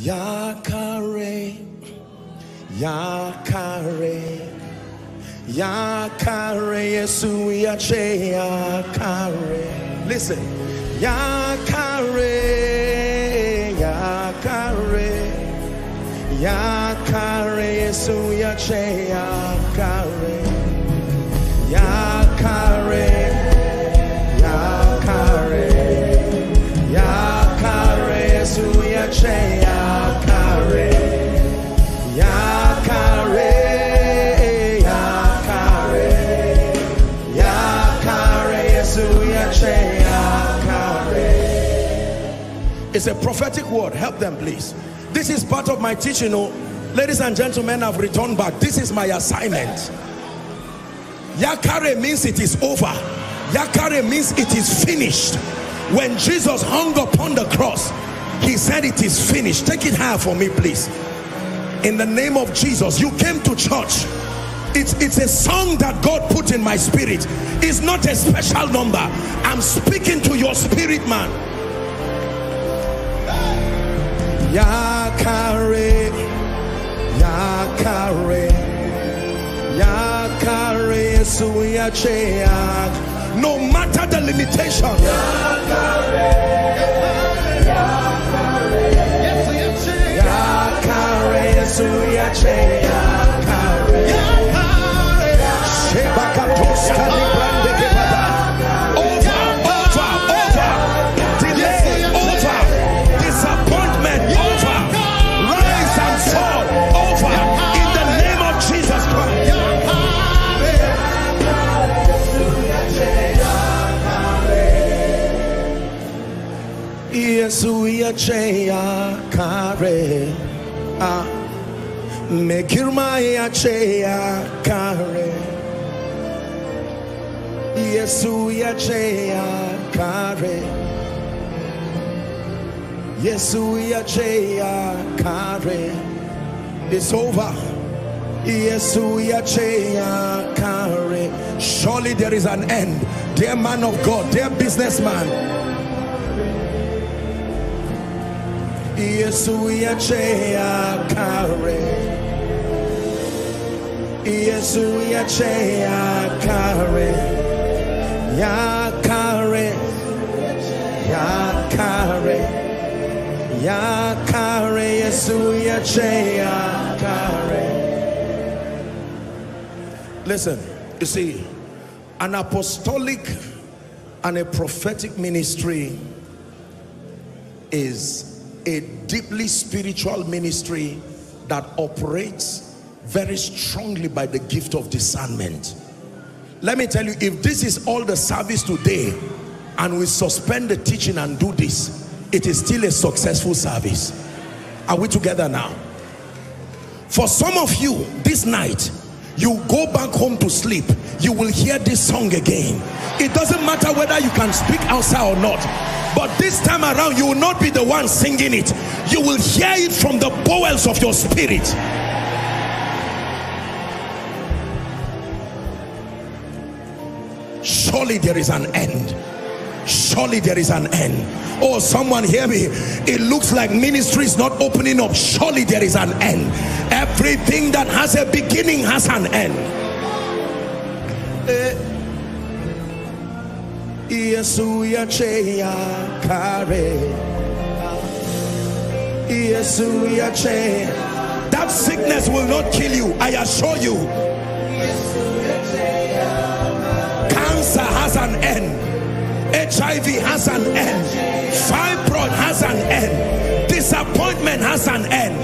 Yakare, Yakare, Yakare, Yesu Yache, Yakare. Listen, Yakare, Yakare, Yakare, Yesu Yache, Yakare, It's a prophetic word. Help them, please. This is part of my teaching. Oh, ladies and gentlemen, I've returned back. This is my assignment. Yakare means it is over. Yakare means it is finished. When Jesus hung upon the cross, he said it is finished. Take it higher for me, please. In the name of Jesus, you came to church. It's, it's a song that God put in my spirit. It's not a special number. I'm speaking to your spirit, man. Yakare, Yakare, Yakare, Suyache, no matter the limitation. Yakare, Suyache, Yakare. Shebakatos kalibrande kebaba. Yesu yache yakare. Ah. Mekirma yache yakare. Yesu yache yakare. Yesu yache yakare. It's over. Yesu yache yakare. Surely there is an end. Dear man of God, dear businessman. Yesu yache yakare. Yesu yache yakare. Yakare. Yakare. Yakare. Yesu yache yakare. Listen, you see, an apostolic and a prophetic ministry is a deeply spiritual ministry that operates very strongly by the gift of discernment. Let me tell you, if this is all the service today and we suspend the teaching and do this, it is still a successful service. Are we together now? For some of you, this night, you go back home to sleep, you will hear this song again. It doesn't matter whether you can speak outside or not. But this time around, you will not be the one singing it. You will hear it from the bowels of your spirit. Surely there is an end. Surely there is an end. Oh, someone hear me. It looks like ministry is not opening up. Surely there is an end. Everything that has a beginning has an end. Yesu yache yakare. Yesu yache. That sickness will not kill you. I assure you. Cancer has an end. HIV has an end. Fibroid has an end. Disappointment has an end.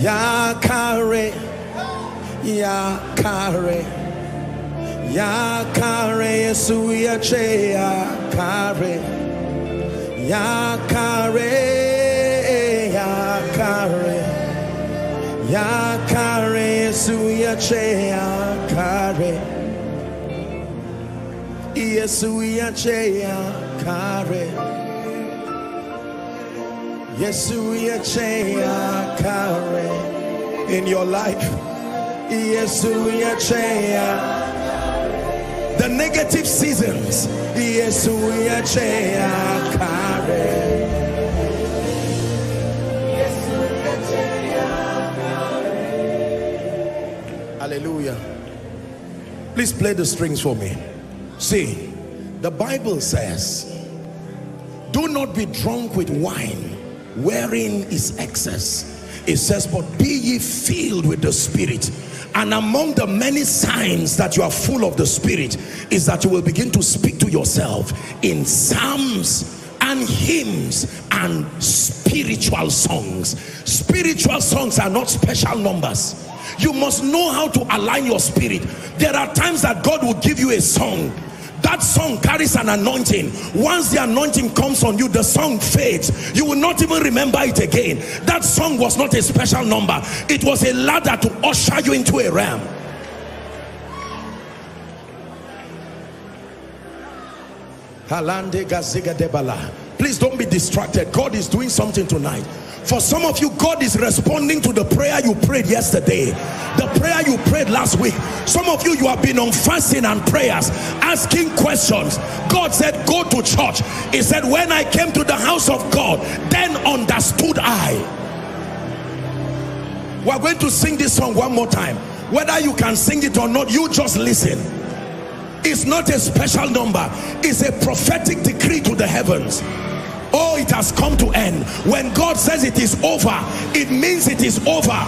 Yakare, Yakare, Yakare, Yesu yache Yakare, Yakare, Yakare, Yakare, Yesu yache Yakare, Yesu yache Yakare. Yesu yache in your life. The negative seasons. Hallelujah. Please play the strings for me. See, the Bible says, do not be drunk with wine, wherein is excess. It says, but be ye filled with the Spirit. And among the many signs that you are full of the Spirit is that you will begin to speak to yourself in psalms and hymns and spiritual songs. Spiritual songs are not special numbers. You must know how to align your spirit. There are times that God will give you a song that song carries an anointing. Once the anointing comes on you the song fades. You will not even remember it again. That song was not a special number. It was a ladder to usher you into a realm. Please don't be distracted. God is doing something tonight. For some of you, God is responding to the prayer you prayed yesterday, the prayer last week. Some of you, you have been on fasting and prayers, asking questions. God said, Go to church. He said, When I came to the house of God, then understood I. We're going to sing this song one more time. Whether you can sing it or not, you just listen. It's not a special number, it's a prophetic decree to the heavens oh it has come to end when God says it is over it means it is over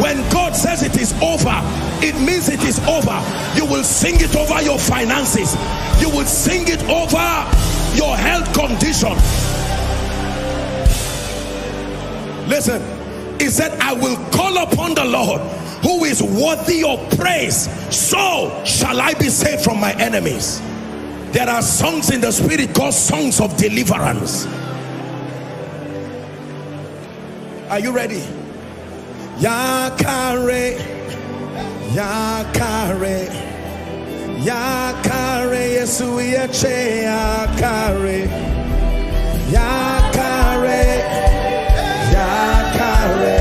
when God says it is over it means it is over. You will sing it over your finances. You will sing it over your health condition. Listen he said I will call upon the Lord who is worthy of praise. So shall I be saved from my enemies. There are songs in the spirit called songs of deliverance. Are you ready? Yakare, Yakare, Yakare, Yesu Yache, Yakare, Yakare, Yakare,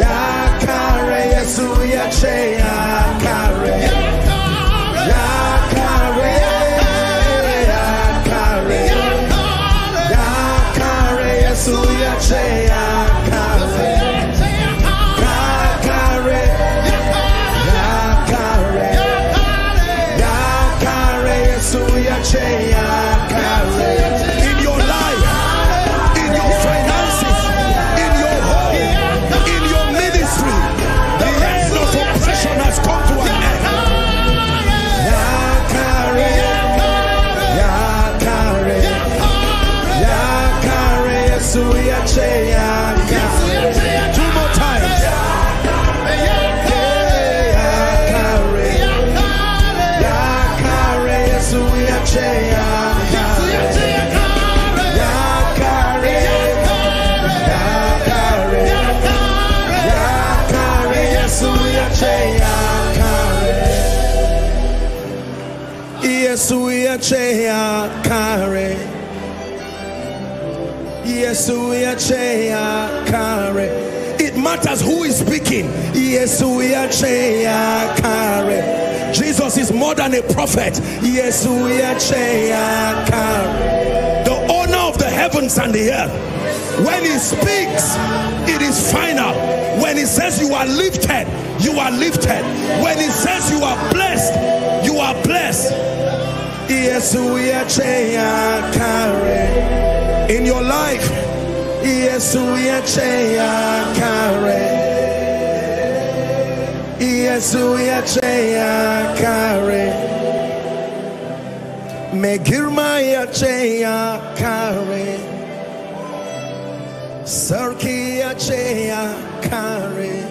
Yakare, Yesu Yache, Yesu ya kare. Yesu ya kare. It matters who is speaking. Yesu ya kare. Jesus is more than a prophet. Yesu ya kare. The owner of the heavens and the earth when he speaks it is final. When he says you are lifted you are lifted. When he says you are blessed you are blessed. Yes, Yesu ya kare in your life Yes, we Yesu ya kare Yesu ya kare Megirma ya kare Sarki ya kare.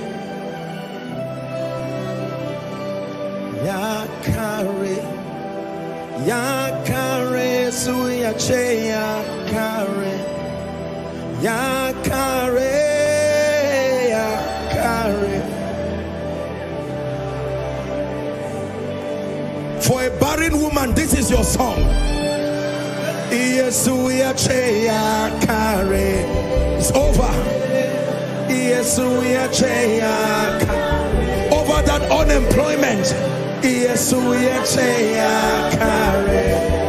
Ya kare Yakare suyache yakare Yakare Yakare For a barren woman this is your song Yesu yache yakare It's over Yesu yache yakare Over that unemployment Yesu yeche yakare.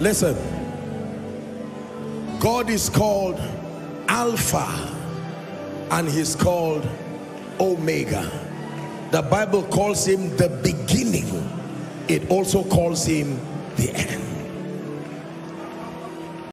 Listen. God is called Alpha and he's called Omega. The Bible calls him the beginning. It also calls him the end.